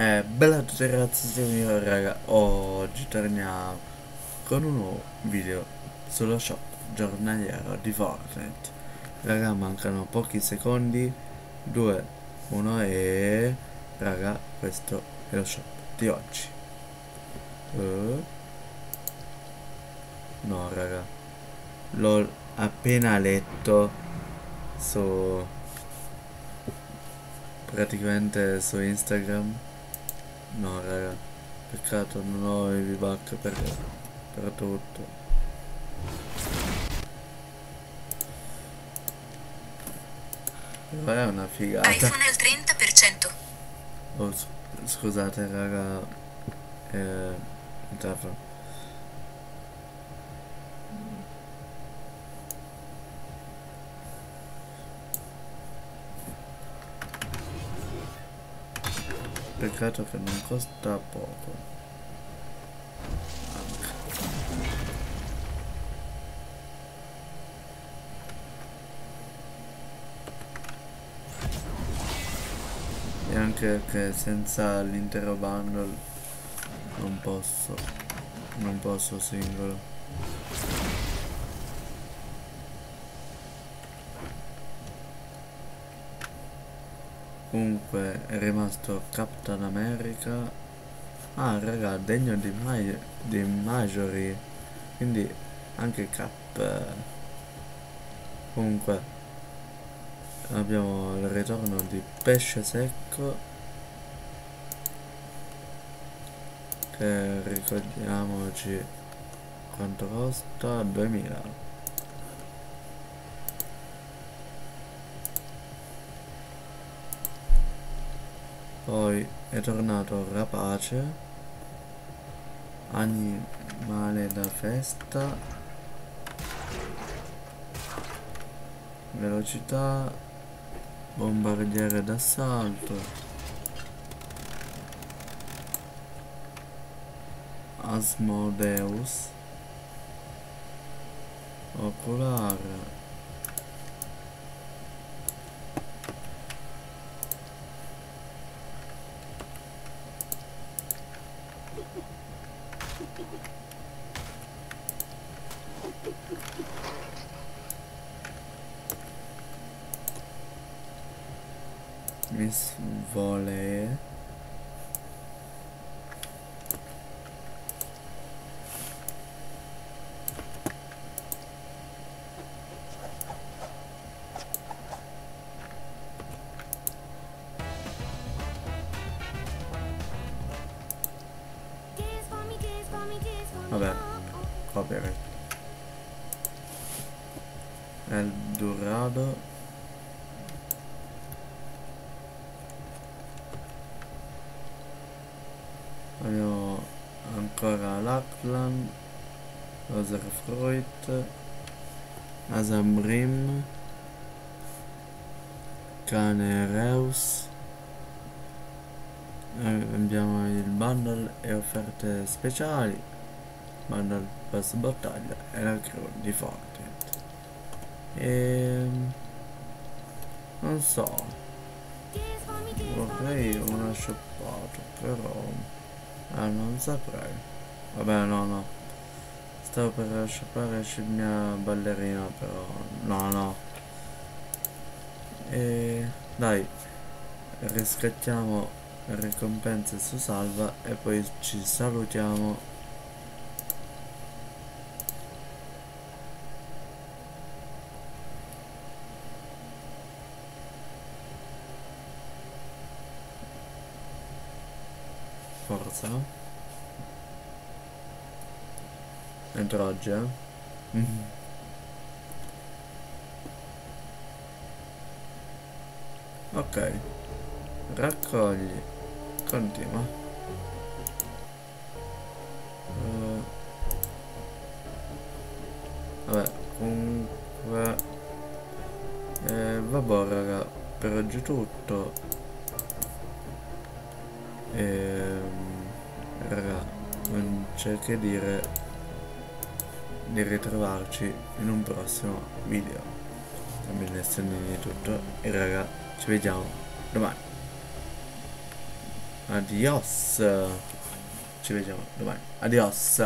Eh, bella a tutti ragazzi, siamo io raga, oggi torniamo con un nuovo video sullo shop giornaliero di Fortnite. Raga, mancano pochi secondi, 2, 1 e... Raga, questo è lo shop di oggi. Uh. No raga, l'ho appena letto su... praticamente su Instagram No raga, peccato non ho i V-Buck per, per tutto. Però è una figata. iPhone al 30%. Oh, scusate raga, eh, telefono. Peccato che non costa poco. E anche che senza l'intero bundle non posso, non posso singolo. Comunque è rimasto Captain America. Ah raga degno di, mai di Majory quindi anche Cap comunque abbiamo il ritorno di pesce secco che ricordiamoci quanto costa? 2000 Poi è tornato rapace, animale da festa, velocità, bombardiere d'assalto, Asmodeus, oculare, Miss Volley Vabbè, copyright. El Dorado. Abbiamo ancora Lapland, Roserfreut, Asambrim, Cane Reus. Abbiamo il bundle e offerte speciali bundle pass battaglia e la crew di Fortnite e non so. Vorrei una shoppata però ah, non saprei. Vabbè no no. Stavo per shoppare scimmia ballerina però no no. E dai riscattiamo ricompense su salva e poi ci salutiamo forza. Entro oggi eh? Mm -hmm. ok. Raccogli. Continua. Uh, vabbè comunque eh, vabbè raga. Per oggi tutto. E c'è che dire di ritrovarci in un prossimo video combinazioni di tutto e raga ci vediamo domani Adios. Ci vediamo domani. Adios.